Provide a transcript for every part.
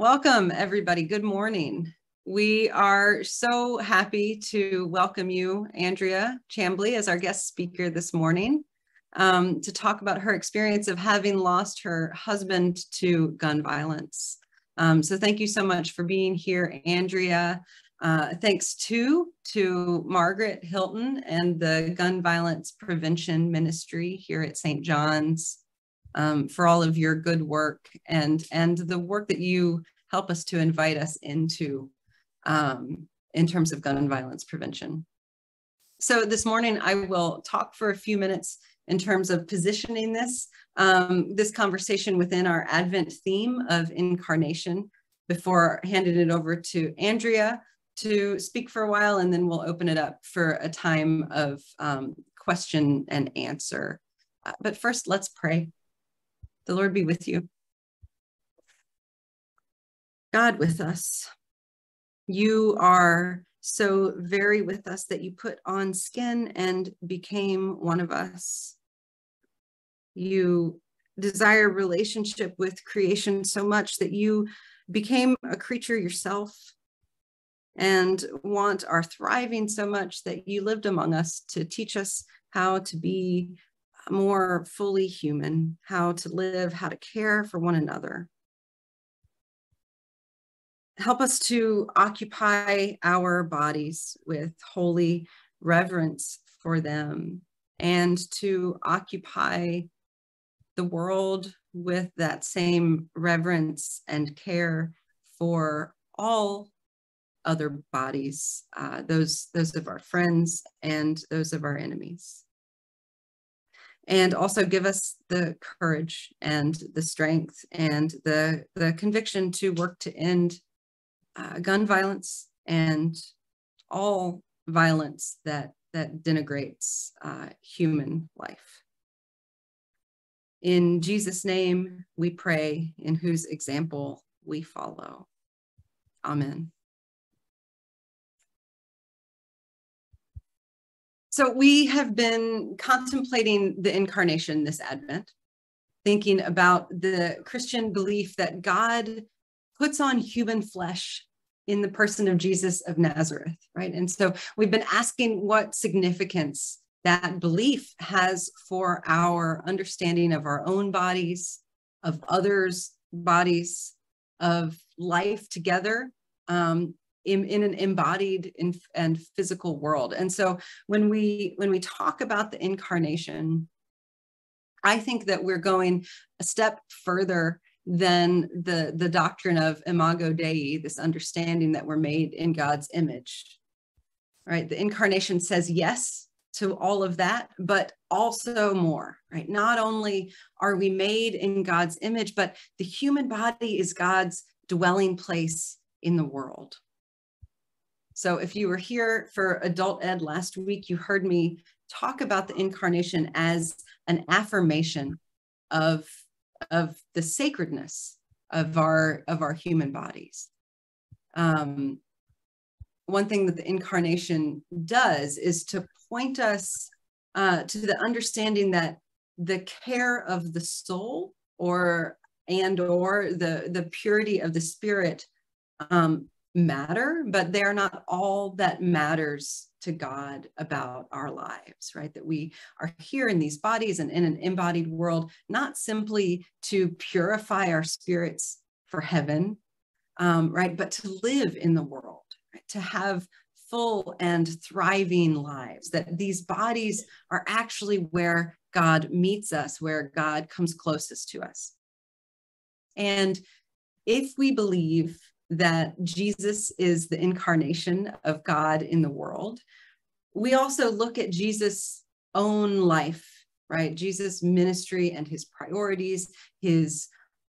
Welcome, everybody. Good morning. We are so happy to welcome you, Andrea Chamblee, as our guest speaker this morning um, to talk about her experience of having lost her husband to gun violence. Um, so thank you so much for being here, Andrea. Uh, thanks too to Margaret Hilton and the Gun Violence Prevention Ministry here at St. John's um, for all of your good work and, and the work that you help us to invite us into um, in terms of gun violence prevention. So this morning I will talk for a few minutes in terms of positioning this, um, this conversation within our Advent theme of incarnation before handing it over to Andrea to speak for a while, and then we'll open it up for a time of um, question and answer. Uh, but first, let's pray. The Lord be with you. God with us. You are so very with us that you put on skin and became one of us. You desire relationship with creation so much that you became a creature yourself and want our thriving so much that you lived among us to teach us how to be more fully human, how to live, how to care for one another. Help us to occupy our bodies with holy reverence for them and to occupy the world with that same reverence and care for all other bodies, uh, those, those of our friends and those of our enemies and also give us the courage and the strength and the, the conviction to work to end uh, gun violence and all violence that, that denigrates uh, human life. In Jesus' name, we pray, in whose example we follow. Amen. So we have been contemplating the incarnation this Advent, thinking about the Christian belief that God puts on human flesh in the person of Jesus of Nazareth, right? And so we've been asking what significance that belief has for our understanding of our own bodies, of others' bodies, of life together, um, in, in an embodied in, and physical world. And so when we when we talk about the incarnation, I think that we're going a step further than the the doctrine of imago dei, this understanding that we're made in God's image. Right? The incarnation says yes to all of that, but also more, right? Not only are we made in God's image, but the human body is God's dwelling place in the world. So if you were here for adult ed last week, you heard me talk about the incarnation as an affirmation of, of the sacredness of our, of our human bodies. Um, one thing that the incarnation does is to point us uh, to the understanding that the care of the soul or and or the the purity of the spirit um, matter, but they're not all that matters to God about our lives, right? That we are here in these bodies and in an embodied world, not simply to purify our spirits for heaven, um, right? But to live in the world, right? to have full and thriving lives, that these bodies are actually where God meets us, where God comes closest to us. And if we believe that Jesus is the incarnation of God in the world, we also look at Jesus' own life, right? Jesus' ministry and his priorities, his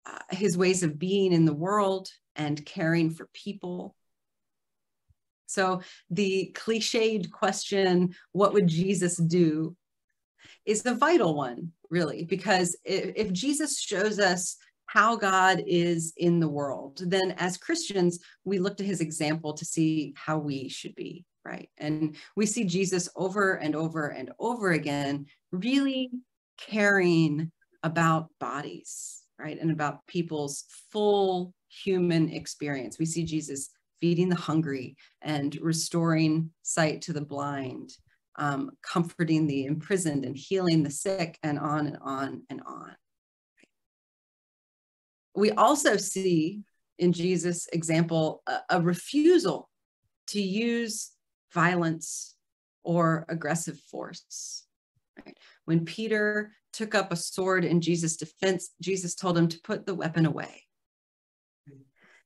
uh, his ways of being in the world and caring for people. So the cliched question, what would Jesus do, is the vital one, really, because if, if Jesus shows us how God is in the world, then as Christians, we look to his example to see how we should be, right? And we see Jesus over and over and over again, really caring about bodies, right? And about people's full human experience. We see Jesus feeding the hungry and restoring sight to the blind, um, comforting the imprisoned and healing the sick, and on and on and on. We also see in Jesus' example a, a refusal to use violence or aggressive force. Right? When Peter took up a sword in Jesus' defense, Jesus told him to put the weapon away.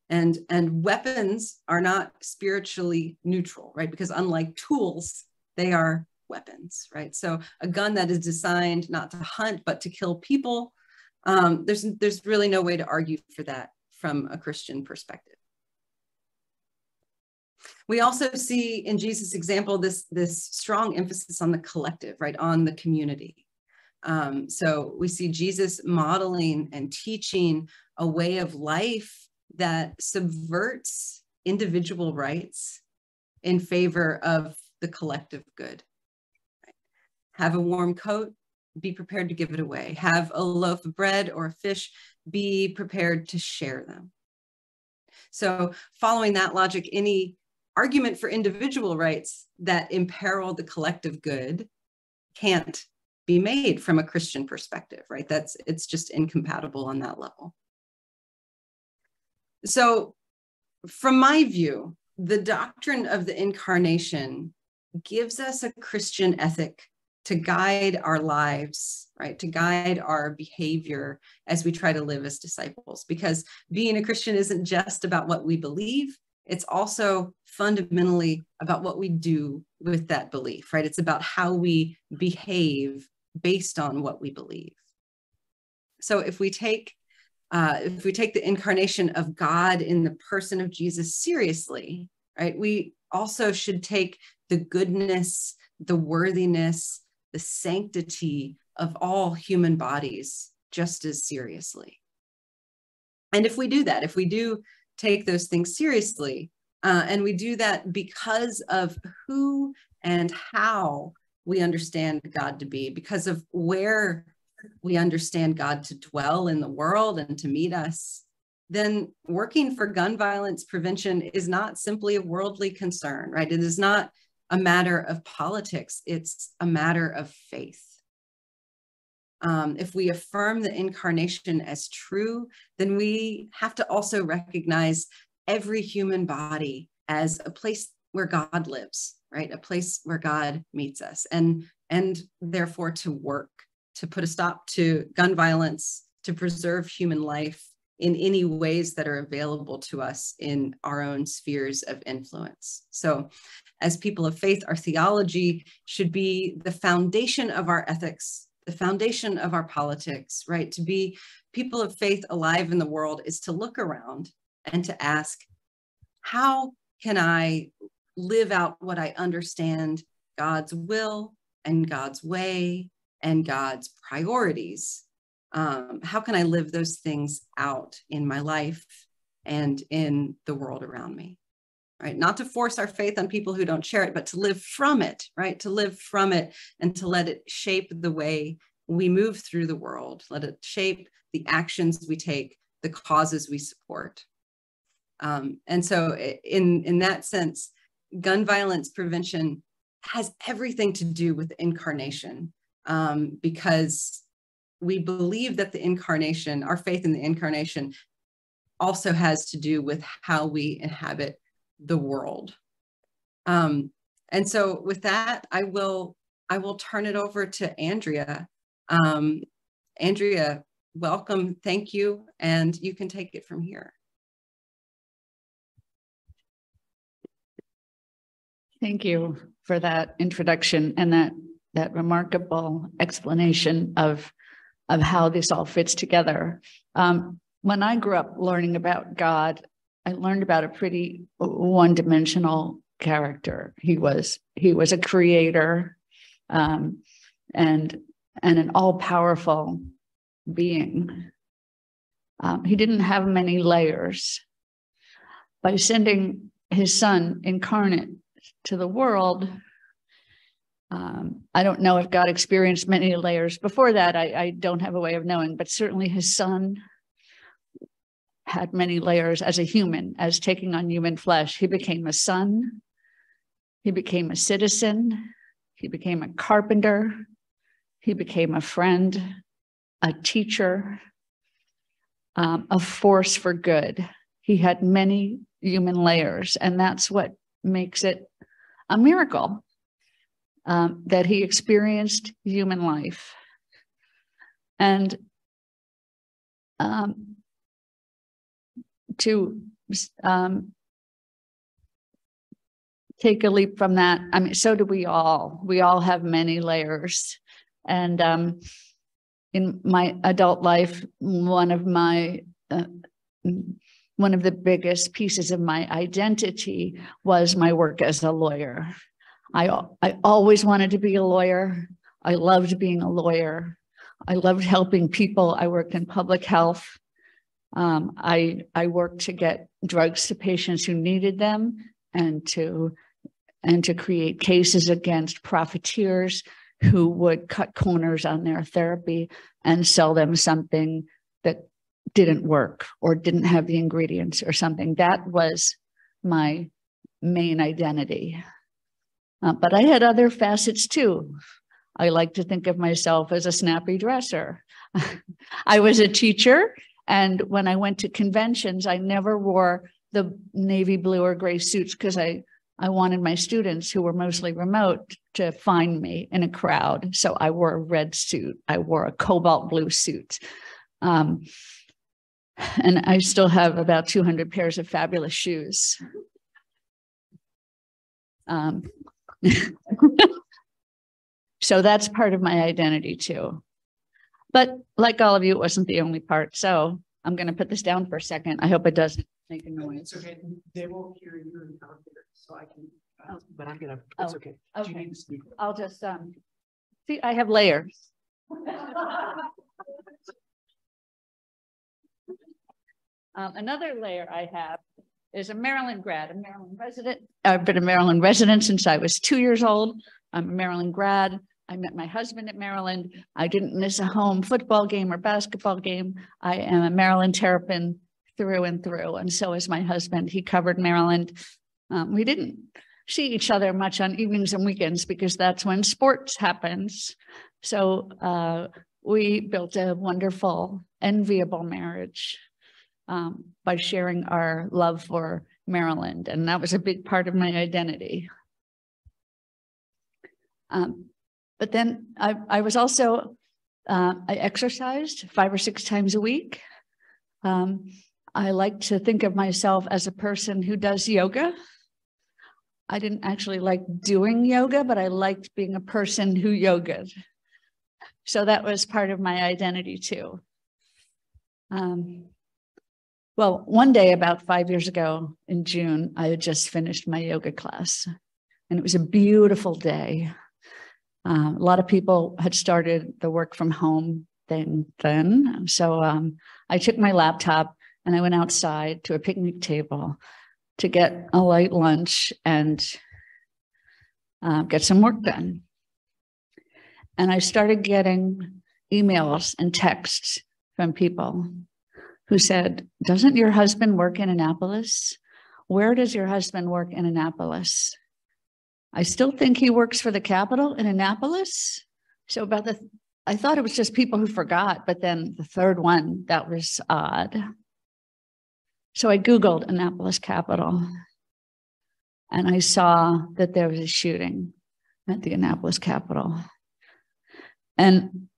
And, and weapons are not spiritually neutral, right? Because unlike tools, they are weapons, right? So a gun that is designed not to hunt, but to kill people, um, there's, there's really no way to argue for that from a Christian perspective. We also see in Jesus' example this, this strong emphasis on the collective, right, on the community. Um, so we see Jesus modeling and teaching a way of life that subverts individual rights in favor of the collective good. Have a warm coat, be prepared to give it away. Have a loaf of bread or a fish, be prepared to share them. So following that logic, any argument for individual rights that imperil the collective good can't be made from a Christian perspective, right? That's it's just incompatible on that level. So from my view, the doctrine of the incarnation gives us a Christian ethic to guide our lives, right? To guide our behavior as we try to live as disciples. Because being a Christian isn't just about what we believe, it's also fundamentally about what we do with that belief, right? It's about how we behave based on what we believe. So if we take uh, if we take the incarnation of God in the person of Jesus seriously, right, we also should take the goodness, the worthiness, the sanctity of all human bodies just as seriously. And if we do that, if we do take those things seriously, uh, and we do that because of who and how we understand God to be, because of where we understand God to dwell in the world and to meet us, then working for gun violence prevention is not simply a worldly concern, right? It is not a matter of politics, it's a matter of faith. Um, if we affirm the incarnation as true, then we have to also recognize every human body as a place where God lives, right? A place where God meets us, and and therefore to work to put a stop to gun violence, to preserve human life in any ways that are available to us in our own spheres of influence. So, as people of faith, our theology should be the foundation of our ethics, the foundation of our politics, right? To be people of faith alive in the world is to look around and to ask, how can I live out what I understand God's will and God's way and God's priorities? Um, how can I live those things out in my life and in the world around me? Right? Not to force our faith on people who don't share it, but to live from it, right? To live from it and to let it shape the way we move through the world, let it shape the actions we take, the causes we support. Um, and so, in, in that sense, gun violence prevention has everything to do with incarnation um, because we believe that the incarnation, our faith in the incarnation, also has to do with how we inhabit the world. Um, and so, with that, I will I will turn it over to Andrea. Um, Andrea, welcome, thank you, and you can take it from here. Thank you for that introduction and that that remarkable explanation of of how this all fits together. Um, when I grew up learning about God, I learned about a pretty one-dimensional character. He was he was a creator, um, and and an all-powerful being. Um, he didn't have many layers. By sending his son incarnate to the world, um, I don't know if God experienced many layers before that. I, I, don't have a way of knowing, but certainly his son had many layers as a human, as taking on human flesh. He became a son, he became a citizen, he became a carpenter, he became a friend, a teacher, um, a force for good. He had many human layers, and that's what makes it a miracle um, that he experienced human life. And um, to um, take a leap from that, I mean, so do we all. We all have many layers. And um, in my adult life, one of my uh, one of the biggest pieces of my identity was my work as a lawyer. I, I always wanted to be a lawyer. I loved being a lawyer. I loved helping people. I worked in public health. Um, I, I worked to get drugs to patients who needed them and to, and to create cases against profiteers who would cut corners on their therapy and sell them something that didn't work or didn't have the ingredients or something. That was my main identity. Uh, but I had other facets too. I like to think of myself as a snappy dresser. I was a teacher, and when I went to conventions, I never wore the navy blue or gray suits because I I wanted my students who were mostly remote to find me in a crowd. So I wore a red suit. I wore a cobalt blue suit. Um, and I still have about 200 pairs of fabulous shoes. Um, so that's part of my identity too. But like all of you, it wasn't the only part. So I'm going to put this down for a second. I hope it doesn't make a noise. It's okay. They won't hear you out there, so I can. Uh, but I'm gonna. It's Oh, okay. okay. Do you need to speak? I'll just um see. I have layers. um, another layer I have is a Maryland grad, a Maryland resident. I've been a Maryland resident since I was two years old. I'm a Maryland grad. I met my husband at Maryland. I didn't miss a home football game or basketball game. I am a Maryland Terrapin through and through, and so is my husband. He covered Maryland. Um, we didn't see each other much on evenings and weekends because that's when sports happens. So uh, we built a wonderful, enviable marriage um, by sharing our love for Maryland. And that was a big part of my identity. Um, but then I, I was also, uh, I exercised five or six times a week. Um, I like to think of myself as a person who does yoga. I didn't actually like doing yoga, but I liked being a person who yogaed. So that was part of my identity too. Um, well, one day about five years ago in June, I had just finished my yoga class and it was a beautiful day. Um, a lot of people had started the work from home thing then. So um, I took my laptop and I went outside to a picnic table to get a light lunch and uh, get some work done. And I started getting emails and texts from people who said, Doesn't your husband work in Annapolis? Where does your husband work in Annapolis? I still think he works for the Capital in Annapolis. So, about the, I thought it was just people who forgot, but then the third one, that was odd. So I Googled Annapolis Capital and I saw that there was a shooting at the Annapolis Capital. And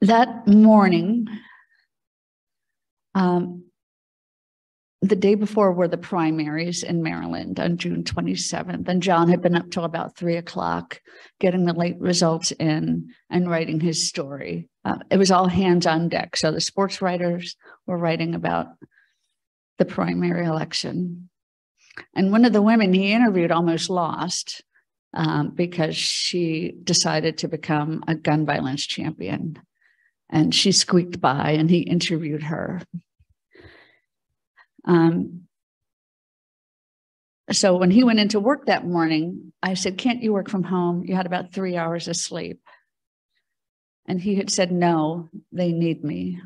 that morning, um, the day before were the primaries in Maryland on June 27th. And John had been up till about three o'clock getting the late results in and writing his story. Uh, it was all hands on deck. So the sports writers were writing about the primary election. And one of the women he interviewed almost lost um, because she decided to become a gun violence champion. And she squeaked by and he interviewed her. Um, so when he went into work that morning, I said, Can't you work from home? You had about three hours of sleep. And he had said, No, they need me.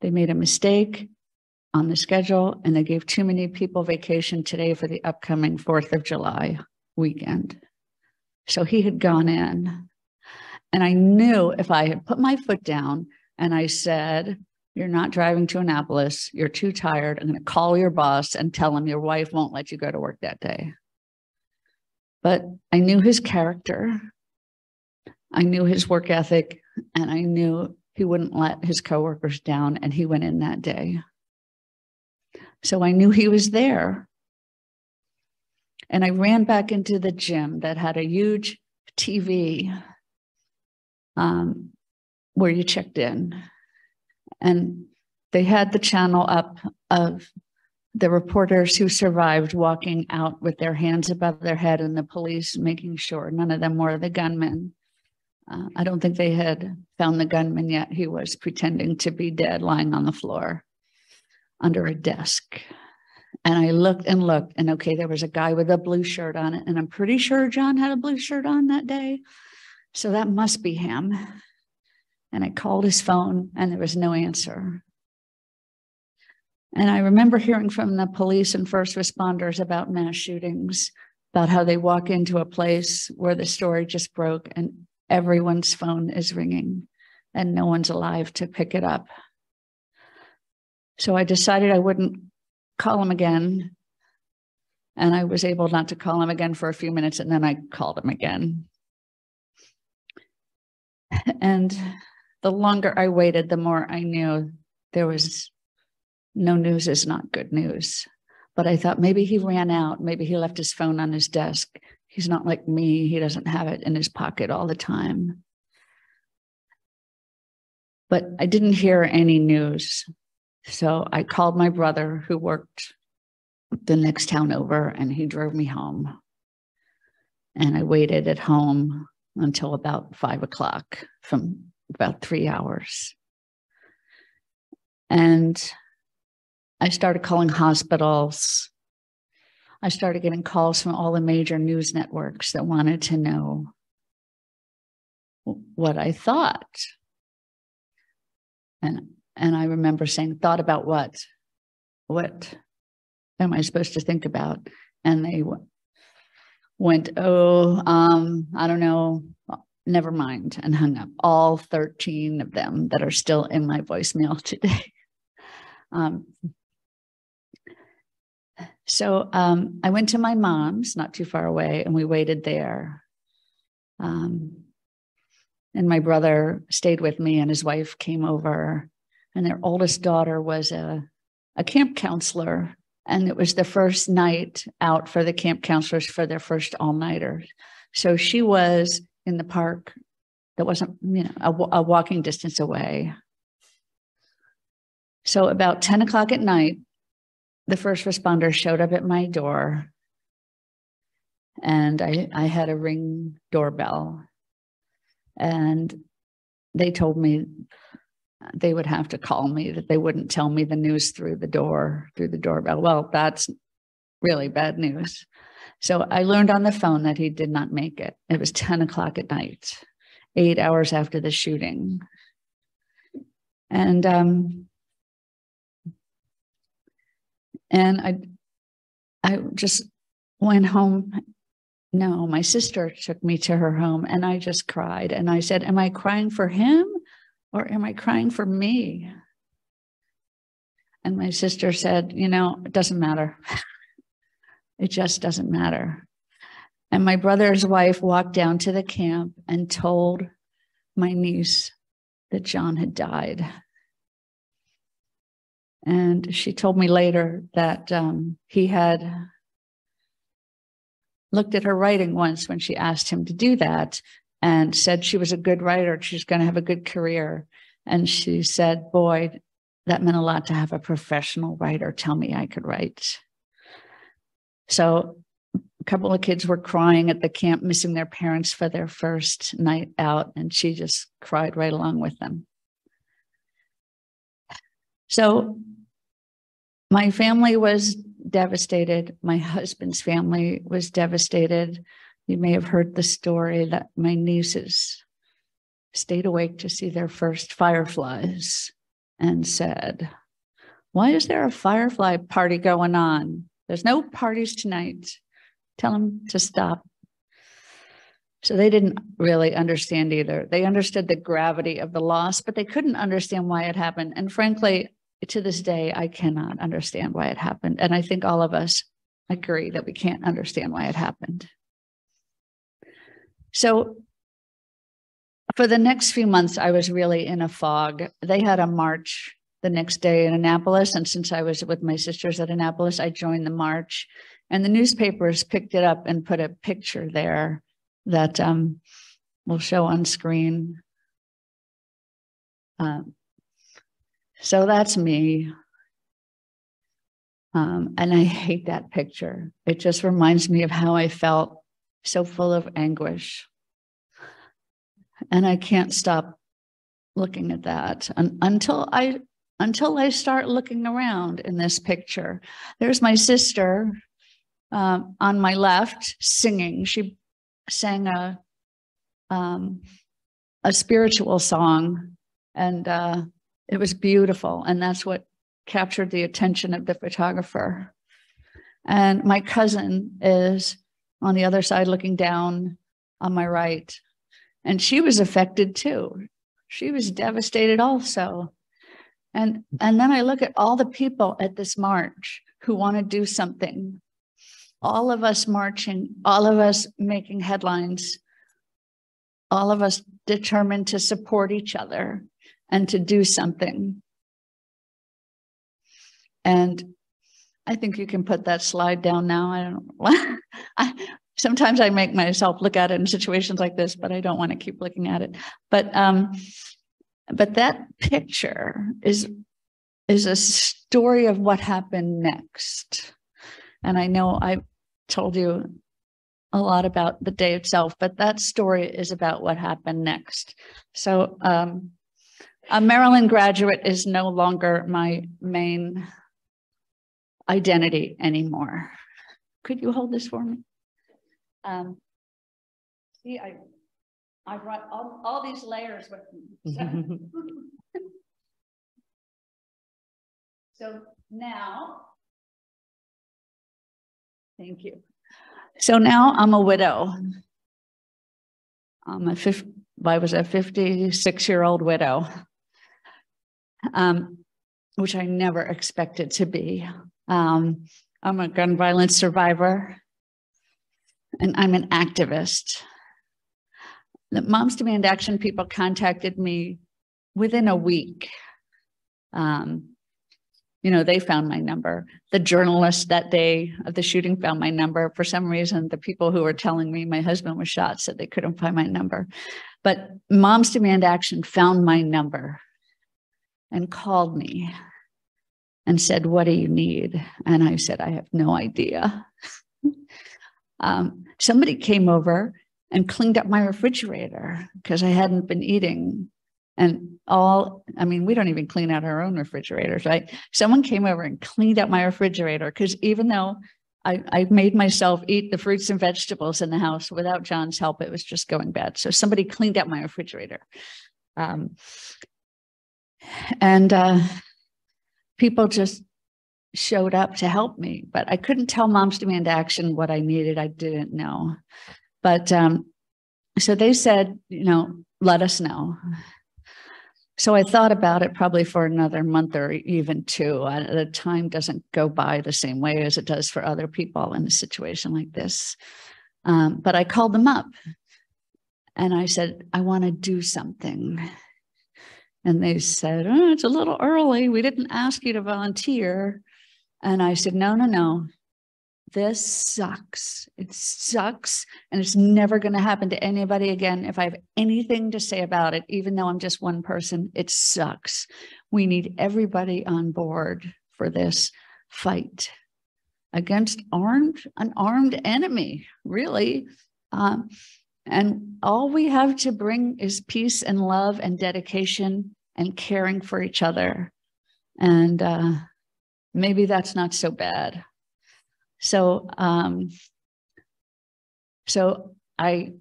They made a mistake. on the schedule and they gave too many people vacation today for the upcoming 4th of July weekend. So he had gone in. And I knew if I had put my foot down and I said, You're not driving to Annapolis, you're too tired, I'm going to call your boss and tell him your wife won't let you go to work that day. But I knew his character, I knew his work ethic, and I knew he wouldn't let his coworkers down, and he went in that day. So I knew he was there. And I ran back into the gym that had a huge TV um, where you checked in. And they had the channel up of the reporters who survived walking out with their hands above their head and the police making sure none of them were the gunmen. Uh, I don't think they had found the gunman yet. He was pretending to be dead, lying on the floor under a desk. And I looked and looked, and okay, there was a guy with a blue shirt on it. And I'm pretty sure John had a blue shirt on that day. So that must be him. And I called his phone, and there was no answer. And I remember hearing from the police and first responders about mass shootings, about how they walk into a place where the story just broke and everyone's phone is ringing and no one's alive to pick it up. So I decided I wouldn't call him again. And I was able not to call him again for a few minutes, and then I called him again. And the longer I waited, the more I knew there was no news is not good news. But I thought maybe he ran out. Maybe he left his phone on his desk. He's not like me. He doesn't have it in his pocket all the time. But I didn't hear any news. So I called my brother who worked the next town over and he drove me home. And I waited at home until about five o'clock from about three hours. And I started calling hospitals. I started getting calls from all the major news networks that wanted to know what I thought. And and I remember saying, thought about what? What am I supposed to think about? And they went, oh, um, I don't know, never mind, and hung up. All 13 of them that are still in my voicemail today. um, so um, I went to my mom's, not too far away, and we waited there. Um, and my brother stayed with me, and his wife came over and their oldest daughter was a, a camp counselor. And it was the first night out for the camp counselors for their first all nighter. So she was in the park that wasn't, you know, a, a walking distance away. So about 10 o'clock at night, the first responder showed up at my door and I, I had a ring doorbell. And they told me they would have to call me that they wouldn't tell me the news through the door through the doorbell. Well that's really bad news so i learned on the phone that he did not make it it was 10 o'clock at night eight hours after the shooting and um and i i just went home no my sister took me to her home and i just cried and i said am i crying for him or am I crying for me? And my sister said, You know, it doesn't matter. it just doesn't matter. And my brother's wife walked down to the camp and told my niece that John had died. And she told me later that um, he had looked at her writing once when she asked him to do that and said she was a good writer. She's going to have a good career. And she said, Boy, that meant a lot to have a professional writer tell me I could write. So a couple of kids were crying at the camp, missing their parents for their first night out, and she just cried right along with them. So my family was devastated. My husband's family was devastated. You may have heard the story that my nieces stayed awake to see their first fireflies and said, Why is there a firefly party going on? There's no parties tonight. Tell them to stop. So they didn't really understand either. They understood the gravity of the loss, but they couldn't understand why it happened. And frankly, to this day, I cannot understand why it happened. And I think all of us agree that we can't understand why it happened. So for the next few months, I was really in a fog. They had a march the next day in Annapolis. And since I was with my sisters at Annapolis, I joined the march. And the newspapers picked it up and put a picture there that um, we'll show on screen. Um, so that's me. Um, and I hate that picture. It just reminds me of how I felt so full of anguish. And I can't stop looking at that and, until I until I start looking around in this picture. There's my sister um, on my left singing. She sang a um, a spiritual song, and uh, it was beautiful. And that's what captured the attention of the photographer. And my cousin is on the other side looking down on my right. And she was affected too. She was devastated also. And, and then I look at all the people at this march who want to do something. All of us marching, all of us making headlines, all of us determined to support each other and to do something. And I think you can put that slide down now. I don't I, sometimes I make myself look at it in situations like this, but I don't want to keep looking at it. But um, but that picture is is a story of what happened next. And I know I told you a lot about the day itself, but that story is about what happened next. So um, a Maryland graduate is no longer my main identity anymore. Could you hold this for me? Um, see, I, I brought all, all these layers with me. So, so now, thank you. So now I'm a widow. I'm a 50, I was a 56 year old widow um, which I never expected to be. Um, I'm a gun violence survivor, and I'm an activist. The Moms Demand Action people contacted me within a week. Um, you know, they found my number. The journalist that day of the shooting found my number. For some reason, the people who were telling me my husband was shot said they couldn't find my number. But Moms Demand Action found my number and called me and said, What do you need? And I said, I have no idea. um, somebody came over and cleaned up my refrigerator because I hadn't been eating. And all, I mean, we don't even clean out our own refrigerators, right? Someone came over and cleaned up my refrigerator because even though I, I made myself eat the fruits and vegetables in the house without John's help, it was just going bad. So somebody cleaned out my refrigerator. Um, and uh, people just showed up to help me, but I couldn't tell Moms Demand Action what I needed. I didn't know. But um, so they said, you know, let us know. So I thought about it probably for another month or even two. I, the time doesn't go by the same way as it does for other people in a situation like this. Um, but I called them up and I said, I want to do something. And they said, oh, It's a little early. We didn't ask you to volunteer. And I said, No, no, no. This sucks. It sucks. And it's never going to happen to anybody again. If I have anything to say about it, even though I'm just one person, it sucks. We need everybody on board for this fight against armed, an armed enemy, really. Um, and all we have to bring is peace and love and dedication and caring for each other. And uh, maybe that's not so bad. So, um, so I,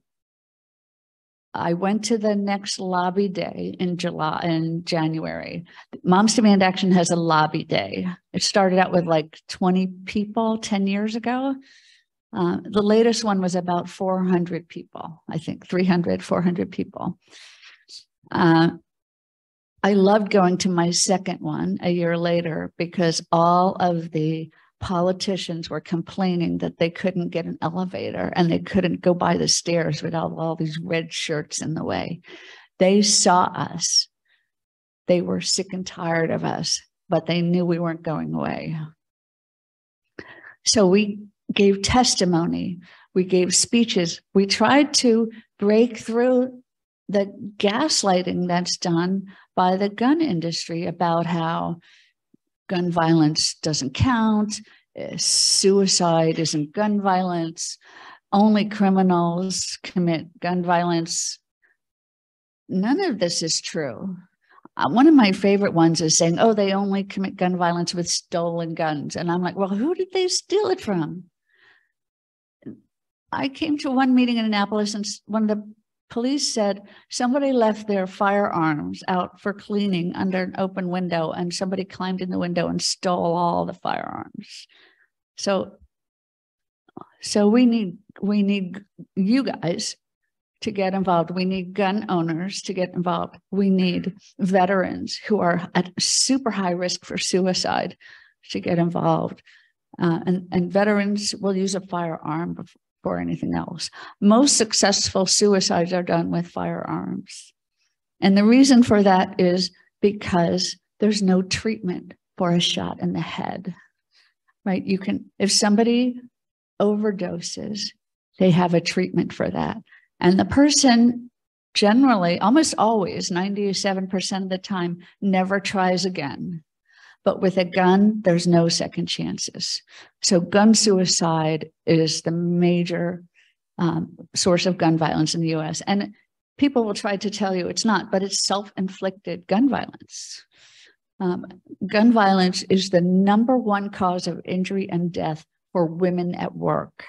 I went to the next lobby day in July in January. Moms Demand Action has a lobby day. It started out with like 20 people 10 years ago. Uh, the latest one was about 400 people, I think 300, 400 people. Uh, I loved going to my second one a year later because all of the politicians were complaining that they couldn't get an elevator and they couldn't go by the stairs without all these red shirts in the way. They saw us. They were sick and tired of us, but they knew we weren't going away. So we gave testimony, we gave speeches, we tried to break through the gaslighting that's done by the gun industry about how gun violence doesn't count, eh, suicide isn't gun violence, only criminals commit gun violence. None of this is true. Uh, one of my favorite ones is saying, oh, they only commit gun violence with stolen guns. And I'm like, well, who did they steal it from? I came to one meeting in Annapolis and one of the police said somebody left their firearms out for cleaning under an open window and somebody climbed in the window and stole all the firearms. So so we need we need you guys to get involved. We need gun owners to get involved. We need veterans who are at super high risk for suicide to get involved. Uh, and, and veterans will use a firearm or anything else. Most successful suicides are done with firearms. And the reason for that is because there's no treatment for a shot in the head, right? You can, if somebody overdoses, they have a treatment for that. And the person generally, almost always, 97% of the time, never tries again. But with a gun, there's no second chances. So gun suicide is the major um, source of gun violence in the US. And people will try to tell you it's not, but it's self-inflicted gun violence. Um, gun violence is the number one cause of injury and death for women at work.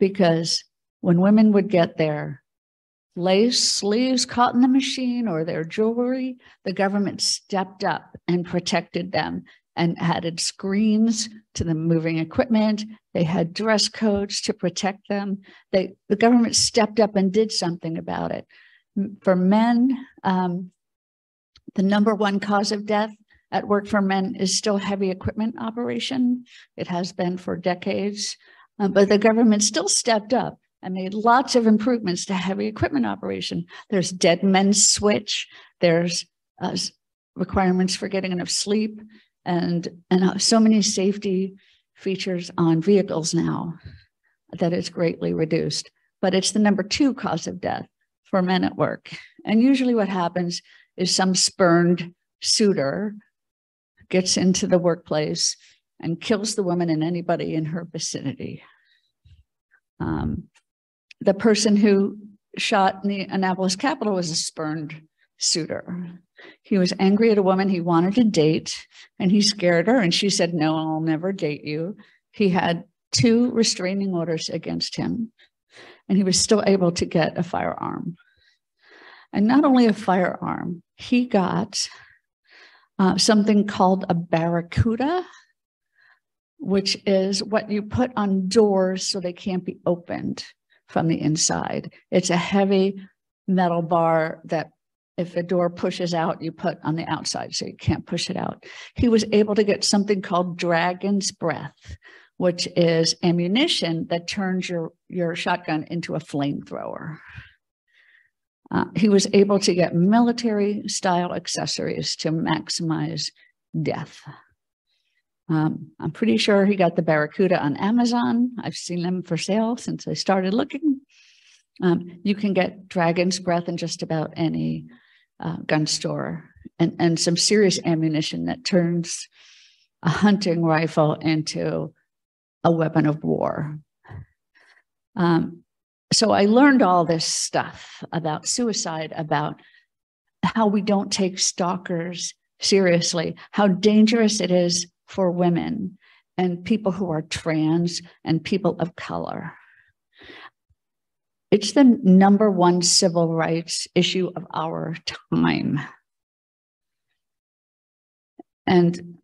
Because when women would get there, lace sleeves caught in the machine or their jewelry, the government stepped up and protected them and added screens to the moving equipment. They had dress codes to protect them. They, the government stepped up and did something about it. For men, um, the number one cause of death at work for men is still heavy equipment operation. It has been for decades, uh, but the government still stepped up I made lots of improvements to heavy equipment operation. There's dead men's switch. There's uh, requirements for getting enough sleep and, and uh, so many safety features on vehicles now that it's greatly reduced. But it's the number two cause of death for men at work. And usually what happens is some spurned suitor gets into the workplace and kills the woman and anybody in her vicinity. Um, the person who shot in the Annapolis Capital was a spurned suitor. He was angry at a woman he wanted to date and he scared her and she said, no, I'll never date you. He had two restraining orders against him and he was still able to get a firearm. And not only a firearm, he got uh, something called a barracuda, which is what you put on doors so they can't be opened from the inside. It's a heavy metal bar that if a door pushes out, you put on the outside so you can't push it out. He was able to get something called dragon's breath, which is ammunition that turns your, your shotgun into a flamethrower. Uh, he was able to get military style accessories to maximize death. Um, I'm pretty sure he got the Barracuda on Amazon. I've seen them for sale since I started looking. Um, you can get Dragon's Breath in just about any uh, gun store and, and some serious ammunition that turns a hunting rifle into a weapon of war. Um, so I learned all this stuff about suicide, about how we don't take stalkers seriously, how dangerous it is for women and people who are trans and people of color. it's the number one civil rights issue of our time. And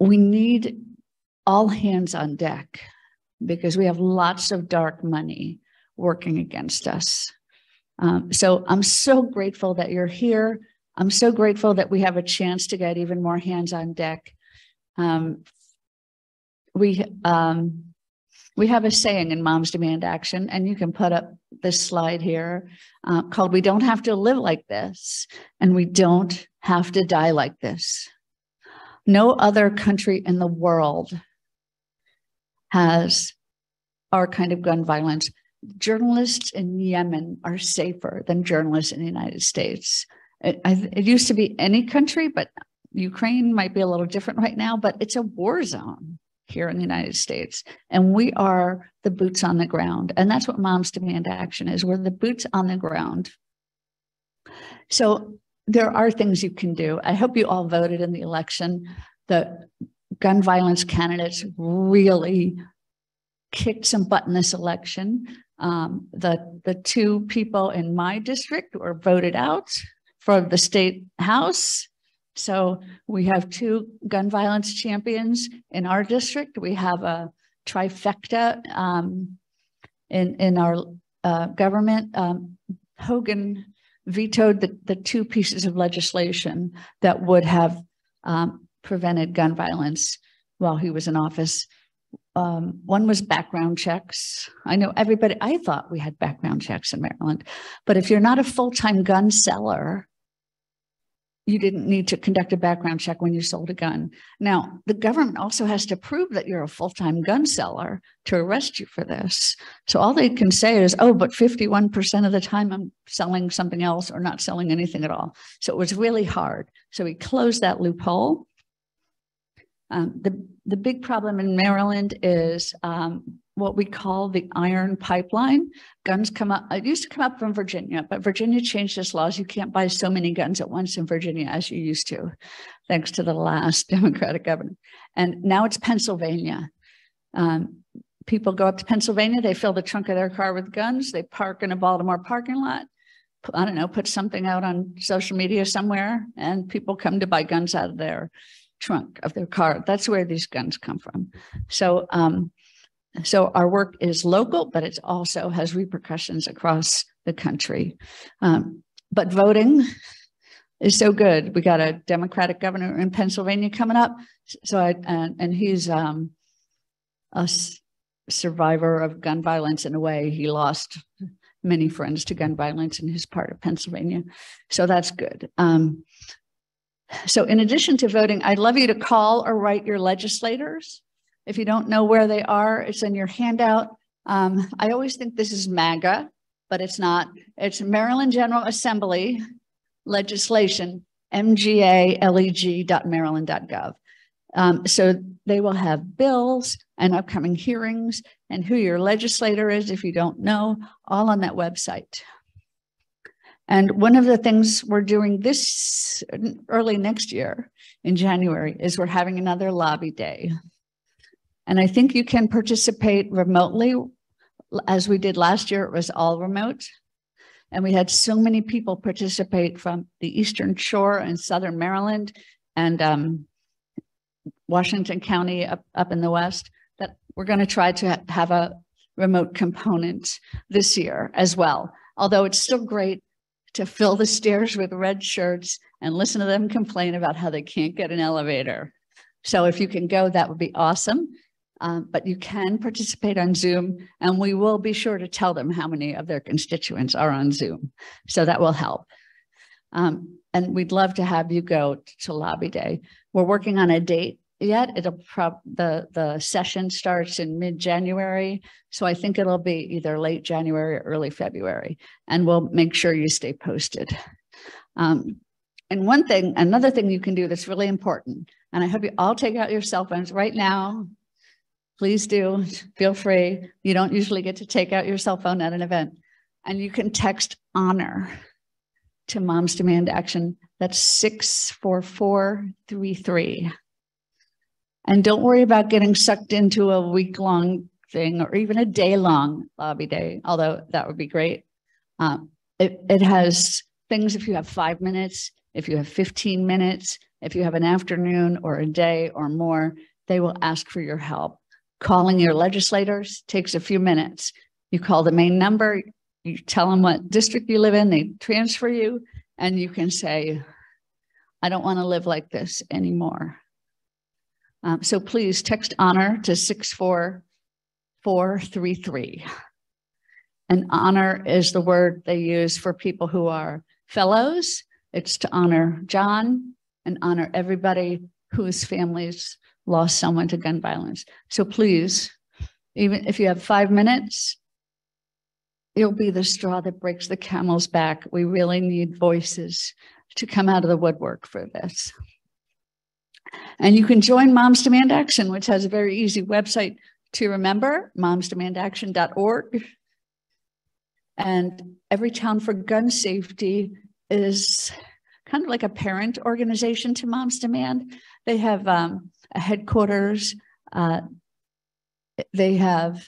we need all hands on deck because we have lots of dark money working against us. Um, so I'm so grateful that you're here. I'm so grateful that we have a chance to get even more hands on deck. Um, we um, we have a saying in Moms Demand Action, and you can put up this slide here uh, called "We don't have to live like this, and we don't have to die like this." No other country in the world has our kind of gun violence. Journalists in Yemen are safer than journalists in the United States. It, it used to be any country, but Ukraine might be a little different right now, but it's a war zone here in the United States. And we are the boots on the ground. And that's what Moms Demand Action is. We're the boots on the ground. So there are things you can do. I hope you all voted in the election. The gun violence candidates really kicked some butt in this election. Um, the, the two people in my district were voted out for the state house. So we have two gun violence champions in our district. We have a trifecta um, in, in our uh, government. Um, Hogan vetoed the, the two pieces of legislation that would have um, prevented gun violence while he was in office. Um, one was background checks. I know everybody, I thought we had background checks in Maryland, but if you're not a full time gun seller, you didn't need to conduct a background check when you sold a gun. Now, the government also has to prove that you're a full time gun seller to arrest you for this. So all they can say is, oh, but 51% of the time I'm selling something else or not selling anything at all. So it was really hard. So we closed that loophole. Um, the, the big problem in Maryland is um, what we call the iron pipeline. Guns come up, it used to come up from Virginia, but Virginia changed its laws. You can't buy so many guns at once in Virginia as you used to, thanks to the last Democratic governor. And now it's Pennsylvania. Um, people go up to Pennsylvania, they fill the trunk of their car with guns, they park in a Baltimore parking lot. I don't know, put something out on social media somewhere, and people come to buy guns out of their trunk of their car. That's where these guns come from. So um, so our work is local, but it also has repercussions across the country. Um, but voting is so good. We got a Democratic governor in Pennsylvania coming up. So I, and, and he's um, a survivor of gun violence in a way. He lost many friends to gun violence in his part of Pennsylvania. So that's good. Um, so in addition to voting, I'd love you to call or write your legislators if you don't know where they are, it's in your handout. Um, I always think this is MAGA, but it's not. It's Maryland General Assembly legislation, mgaleg.maryland.gov. Um, so they will have bills and upcoming hearings and who your legislator is, if you don't know, all on that website. And one of the things we're doing this early next year in January is we're having another lobby day. And I think you can participate remotely. As we did last year, it was all remote. And we had so many people participate from the Eastern Shore and Southern Maryland and um, Washington County up, up in the West that we're going to try to ha have a remote component this year as well. Although it's still great to fill the stairs with red shirts and listen to them complain about how they can't get an elevator. So if you can go, that would be awesome. Um, but you can participate on Zoom, and we will be sure to tell them how many of their constituents are on Zoom. So that will help. Um, and we'd love to have you go to Lobby Day. We're working on a date yet. It'll prob the the session starts in mid January, so I think it'll be either late January or early February, and we'll make sure you stay posted. Um, and one thing, another thing you can do that's really important, and I hope you all take out your cell phones right now please do feel free. You don't usually get to take out your cell phone at an event. And you can text honor to Moms Demand Action. That's 64433. And don't worry about getting sucked into a week long thing or even a day long lobby day, although that would be great. Um, it, it has things if you have five minutes, if you have 15 minutes, if you have an afternoon or a day or more, they will ask for your help. Calling your legislators takes a few minutes. You call the main number, you tell them what district you live in, they transfer you, and you can say, I don't want to live like this anymore. Um, so please text honor to 64433. And honor is the word they use for people who are fellows. It's to honor John and honor everybody whose families lost someone to gun violence. So please, even if you have five minutes, it'll be the straw that breaks the camel's back. We really need voices to come out of the woodwork for this. And you can join Moms Demand Action, which has a very easy website to remember, momsdemandaction.org. And Everytown for Gun Safety is kind of like a parent organization to Moms Demand. They have um, headquarters. Uh, they have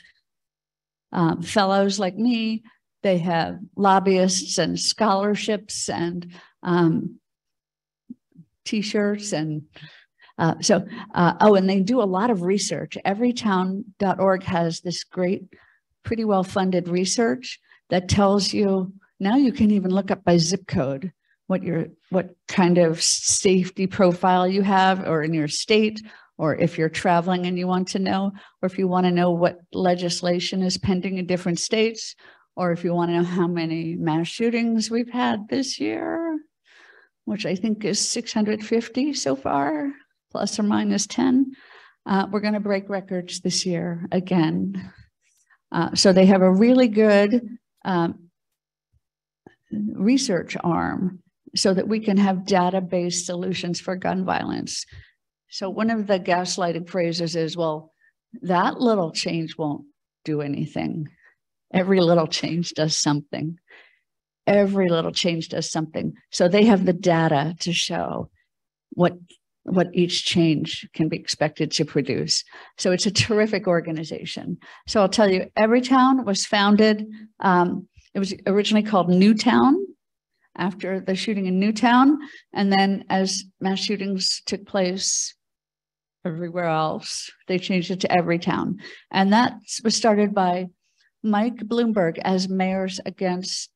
um, fellows like me. They have lobbyists and scholarships and um, t-shirts and uh, so, uh, oh, and they do a lot of research. Everytown.org has this great, pretty well funded research that tells you now you can even look up by zip code what your what kind of safety profile you have or in your state or if you're traveling and you want to know or if you want to know what legislation is pending in different states or if you want to know how many mass shootings we've had this year which i think is 650 so far plus or minus 10 uh, we're going to break records this year again. Uh, so they have a really good um, research arm so that we can have data-based solutions for gun violence. So one of the gaslighting phrases is, well, that little change won't do anything. Every little change does something. Every little change does something. So they have the data to show what what each change can be expected to produce. So it's a terrific organization. So I'll tell you, Everytown was founded, um, it was originally called Newtown after the shooting in Newtown. And then as mass shootings took place everywhere else, they changed it to every town. And that was started by Mike Bloomberg as mayors against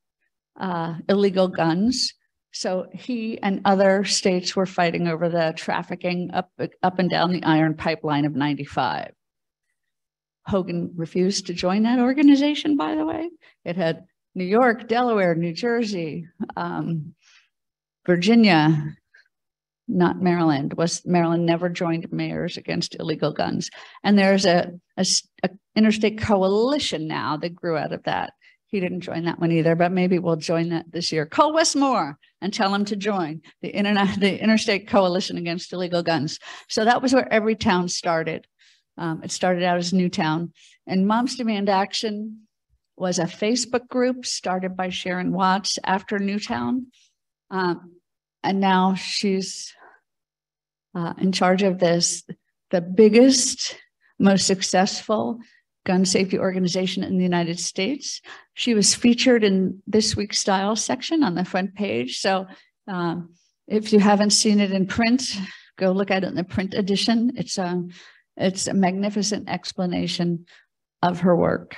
uh, illegal guns. So he and other states were fighting over the trafficking up, up and down the iron pipeline of 95. Hogan refused to join that organization, by the way. It had New York, Delaware, New Jersey, um, Virginia, not Maryland. West Maryland never joined mayors against illegal guns? And there's a, a, a interstate coalition now that grew out of that. He didn't join that one either, but maybe we'll join that this year. Call Wes Moore and tell him to join the internet, the Interstate Coalition Against Illegal Guns. So that was where every town started. Um, it started out as Newtown, and Moms Demand Action was a Facebook group started by Shannon Watts after Newtown. Um, and now she's uh, in charge of this, the biggest, most successful gun safety organization in the United States. She was featured in this week's style section on the front page. So um, if you haven't seen it in print, go look at it in the print edition. It's a, it's a magnificent explanation of her work.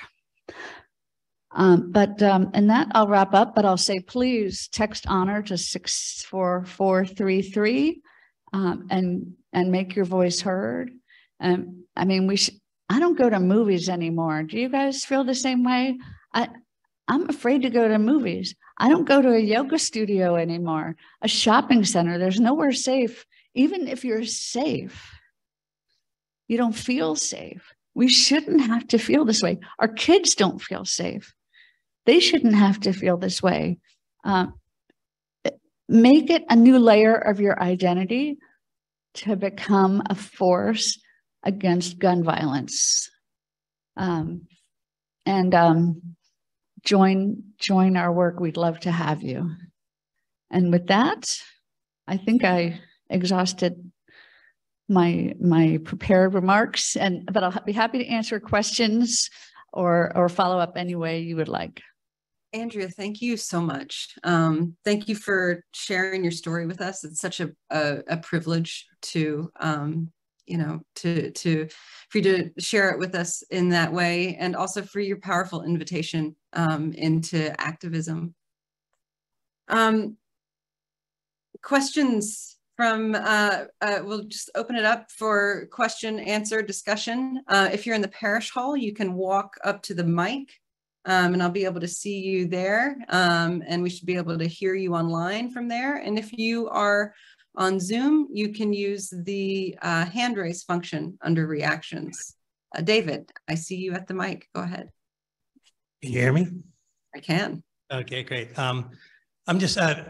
Um, but um, and that I'll wrap up, but I'll say please text honor to 64433 um, and and make your voice heard. And I mean, we should, I don't go to movies anymore. Do you guys feel the same way? I I'm afraid to go to movies. I don't go to a yoga studio anymore, a shopping center. There's nowhere safe. Even if you're safe, you don't feel safe. We shouldn't have to feel this way. Our kids don't feel safe. They shouldn't have to feel this way. Uh, make it a new layer of your identity to become a force against gun violence. Um, and um, join join our work. We'd love to have you. And with that, I think I exhausted my my prepared remarks, and but I'll be happy to answer questions or or follow up any way you would like. Andrea, thank you so much. Um, thank you for sharing your story with us. It's such a a, a privilege to um, you know to to for you to share it with us in that way, and also for your powerful invitation um, into activism. Um, questions from uh, uh, we'll just open it up for question answer discussion. Uh, if you're in the parish hall, you can walk up to the mic um, and I'll be able to see you there. Um, and we should be able to hear you online from there. And if you are on Zoom, you can use the uh, hand raise function under reactions. Uh, David, I see you at the mic. Go ahead. Can you hear me? I can. Okay, great. Um, I'm just uh,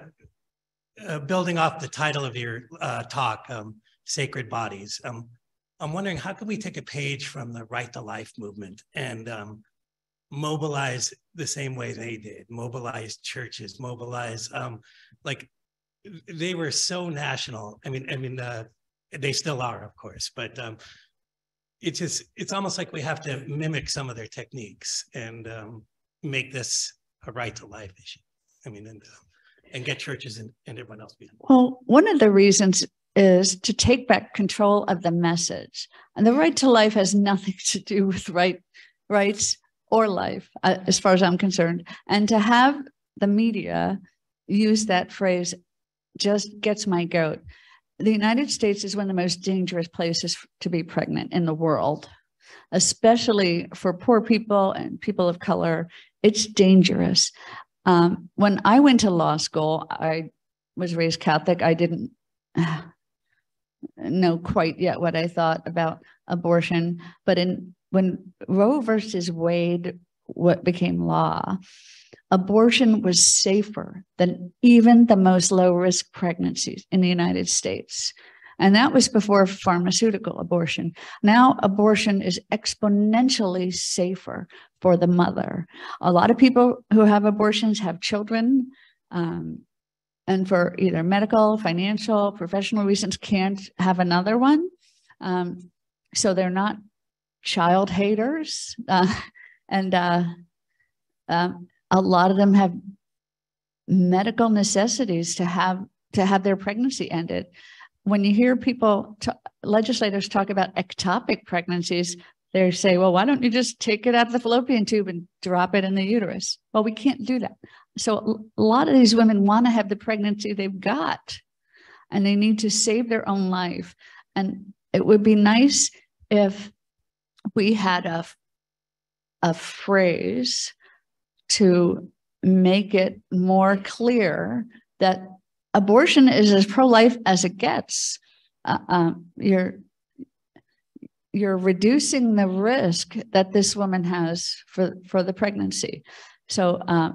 uh, building off the title of your uh, talk, um, Sacred Bodies. Um, I'm wondering how can we take a page from the Right to Life movement and um, mobilize the same way they did, mobilize churches, mobilize um, like they were so national. I mean, I mean, uh, they still are, of course, but um, it's just it's almost like we have to mimic some of their techniques and um, make this a right to life issue. I mean, and uh, and get churches and, and everyone else behind. Well, one of the reasons is to take back control of the message, and the right to life has nothing to do with right rights or life, uh, as far as I'm concerned. And to have the media use that phrase just gets my goat. The United States is one of the most dangerous places to be pregnant in the world, especially for poor people and people of color. It's dangerous. Um, when I went to law school, I was raised Catholic. I didn't know quite yet what I thought about abortion, but in when Roe versus Wade what became law, abortion was safer than even the most low risk pregnancies in the United States. And that was before pharmaceutical abortion. Now, abortion is exponentially safer for the mother. A lot of people who have abortions have children, um, and for either medical, financial, professional reasons, can't have another one. Um, so they're not child haters, uh, and uh, um, a lot of them have medical necessities to have to have their pregnancy ended. When you hear people, legislators talk about ectopic pregnancies, they say, well, why don't you just take it out of the fallopian tube and drop it in the uterus? Well, we can't do that. So a lot of these women want to have the pregnancy they've got and they need to save their own life. And it would be nice if we had a, a phrase to make it more clear that abortion is as pro-life as it gets. Uh, um, you're you're reducing the risk that this woman has for for the pregnancy. So, uh,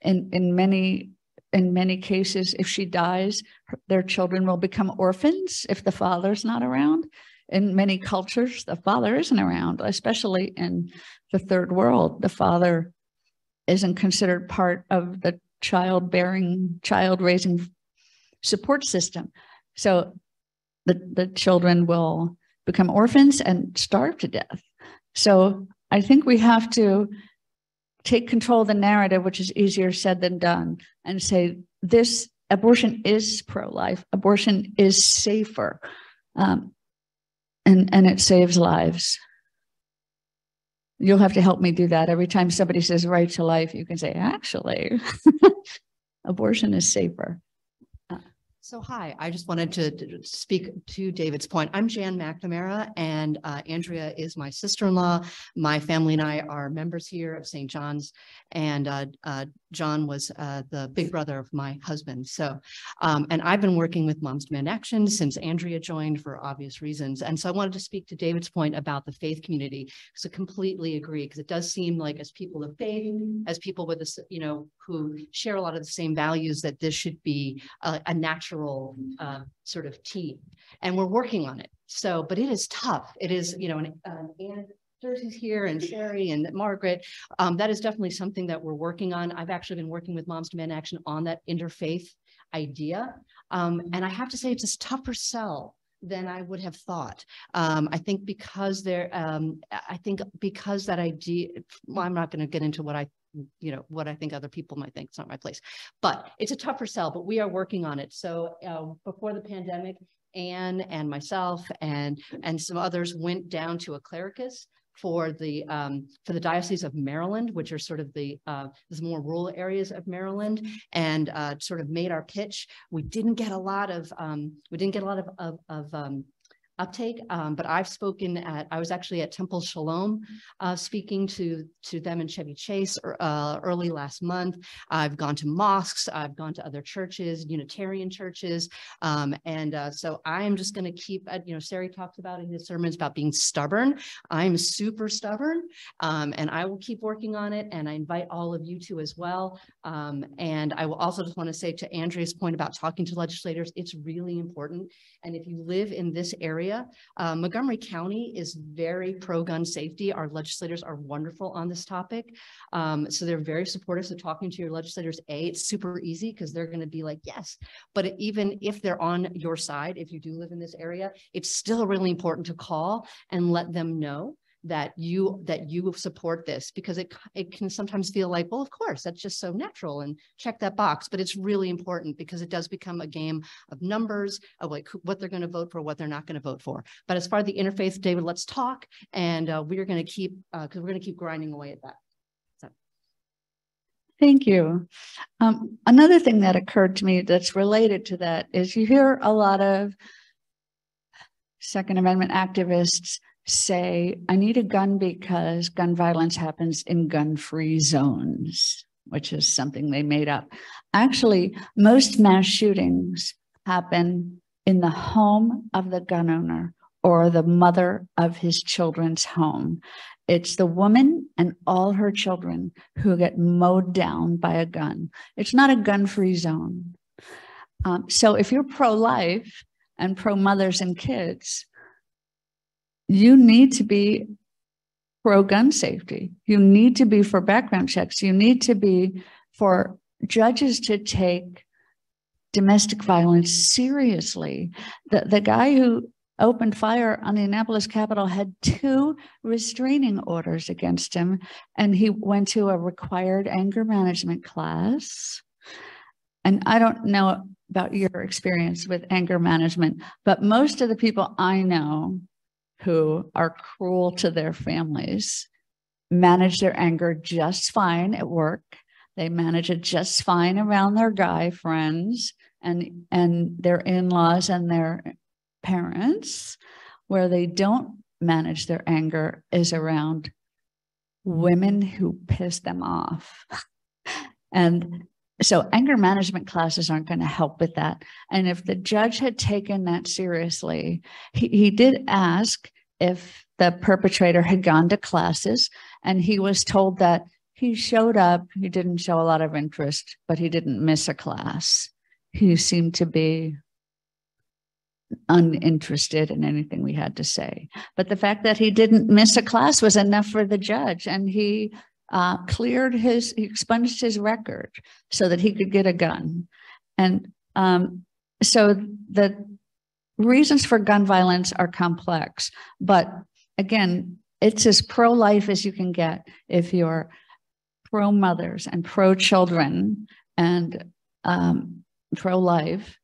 in in many in many cases, if she dies, their children will become orphans if the father's not around in many cultures, the father isn't around, especially in the third world. The father isn't considered part of the child-bearing, child-raising support system. So the, the children will become orphans and starve to death. So I think we have to take control of the narrative, which is easier said than done, and say this abortion is pro-life, abortion is safer. Um, and and it saves lives you'll have to help me do that every time somebody says right to life you can say actually abortion is safer so hi, I just wanted to, speak to David's point. I'm Jan McNamara and uh, Andrea is my sister-in-law. My family and I are members here of St. John's and uh, uh, John was uh, the big brother of my husband. So, um, and I've been working with Moms Demand Action since Andrea joined for obvious reasons. And so I wanted to speak to David's point about the faith community I completely agree because it does seem like as people of faith, as people with this, you know, who share a lot of the same values that this should be a, a natural uh, sort of team, and we're working on it. So, but it is tough. It is, you know, and Jersey's here and Sherry and Margaret. Um, that is definitely something that we're working on. I've actually been working with Moms Demand Action on that interfaith idea. Um, and I have to say, it's a tougher sell than I would have thought. Um, I think because there, um, I think because that idea, well, I'm not going to get into what I you know, what I think other people might think. It's not my place, but it's a tougher sell, but we are working on it. So uh, before the pandemic, Anne and myself and and some others went down to a clericus for the um, for the diocese of Maryland, which are sort of the uh, the more rural areas of Maryland, and uh, sort of made our pitch. We didn't get a lot of um, we didn't get a lot of of, of um, uptake. Um, but I've spoken at, I was actually at Temple Shalom uh, speaking to, to them in Chevy Chase uh, early last month. I've gone to mosques, I've gone to other churches, Unitarian churches. Um, and uh, so I am just going to keep, uh, you know, Sari talks about in his sermons about being stubborn. I'm super stubborn um, and I will keep working on it. And I invite all of you to as well. Um, and I will also just want to say to Andrea's point about talking to legislators, it's really important. And if you live in this area, area. Uh, Montgomery County is very pro-gun safety. Our legislators are wonderful on this topic. Um, so they're very supportive. So talking to your legislators, A, it's super easy because they're going to be like, yes. But even if they're on your side, if you do live in this area, it's still really important to call and let them know that you that you support this because it it can sometimes feel like well of course that's just so natural and check that box but it's really important because it does become a game of numbers of like what they're going to vote for what they're not going to vote for but as far as the interfaith david let's talk and uh, we're going to keep because uh, we're going to keep grinding away at that. Thank you. Um, another thing that occurred to me that's related to that is you hear a lot of Second Amendment activists say, I need a gun because gun violence happens in gun free zones, which is something they made up. Actually, most mass shootings happen in the home of the gun owner or the mother of his children's home. It's the woman and all her children who get mowed down by a gun. It's not a gun free zone. Um, so if you're pro life and pro mothers and kids, you need to be pro gun safety. You need to be for background checks. You need to be for judges to take domestic violence seriously. The, the guy who opened fire on the Annapolis Capital had two restraining orders against him, and he went to a required anger management class. And I don't know about your experience with anger management, but most of the people I know who are cruel to their families manage their anger just fine at work. They manage it just fine around their guy friends and, and their in-laws and their parents. Where they don't manage their anger is around women who piss them off. and so anger management classes aren't going to help with that. And if the judge had taken that seriously, he, he did ask if the perpetrator had gone to classes and he was told that he showed up, he didn't show a lot of interest, but he didn't miss a class. He seemed to be uninterested in anything we had to say. But the fact that he didn't miss a class was enough for the judge. And he uh, cleared his, he expunged his record so that he could get a gun. And um, so the reasons for gun violence are complex, but again, it's as pro life as you can get if you're pro mothers and pro children and um, pro life.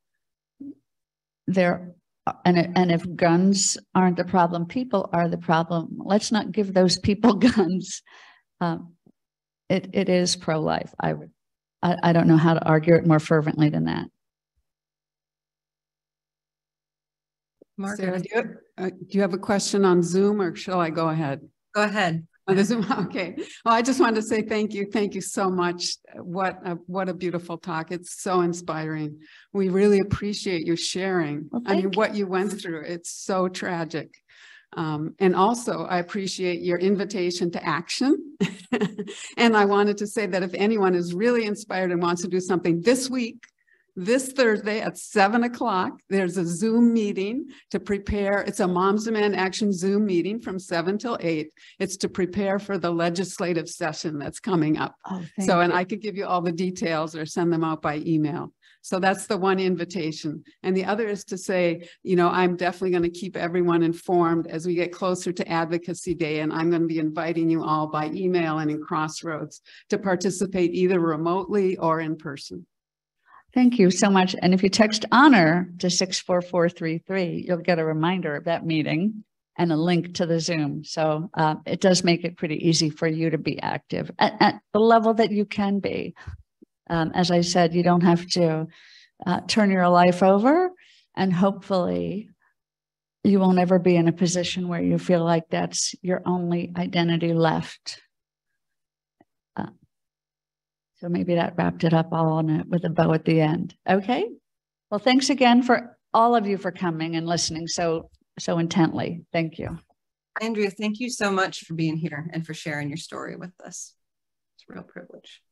There and and if guns aren't the problem, people are the problem. Let's not give those people guns. Um, it, it is pro-life. I, would, I, I don't know how to argue it more fervently than that. Sarah, do you, uh, do you have a question on Zoom or shall I go ahead? Go ahead. On the Zoom, okay. Well, I just wanted to say thank you. Thank you so much. What a, what a beautiful talk. It's so inspiring. We really appreciate you sharing. Well, I mean, you. what you went through, it's so tragic. Um, and also, I appreciate your invitation to action. and I wanted to say that if anyone is really inspired and wants to do something this week, this Thursday at seven o'clock, there's a Zoom meeting to prepare. It's a Moms Demand Action Zoom meeting from seven till eight. It's to prepare for the legislative session that's coming up. Oh, so, and I could give you all the details or send them out by email. So that's the one invitation. And the other is to say, you know, I'm definitely going to keep everyone informed as we get closer to Advocacy Day. And I'm going to be inviting you all by email and in Crossroads to participate either remotely or in person. Thank you so much. And if you text honor to 64433, you'll get a reminder of that meeting and a link to the Zoom. So uh, it does make it pretty easy for you to be active at, at the level that you can be. Um, as I said, you don't have to uh, turn your life over and hopefully you won't ever be in a position where you feel like that's your only identity left. Uh, so maybe that wrapped it up all on it with a bow at the end. Okay. Well, thanks again for all of you for coming and listening so so intently. Thank you. Andrea, thank you so much for being here and for sharing your story with us. It's a real privilege.